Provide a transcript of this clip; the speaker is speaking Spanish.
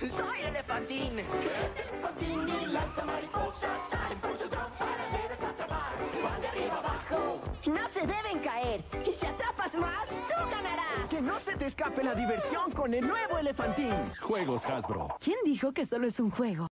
¡Soy elefantín! Elefantín y lanza mariposas, salen por su trampa, debes atrapar, van de arriba abajo. No se deben caer. Y si atrapas más, tú ganarás. Que no se te escape la diversión con el nuevo elefantín. Juegos Hasbro. ¿Quién dijo que solo es un juego?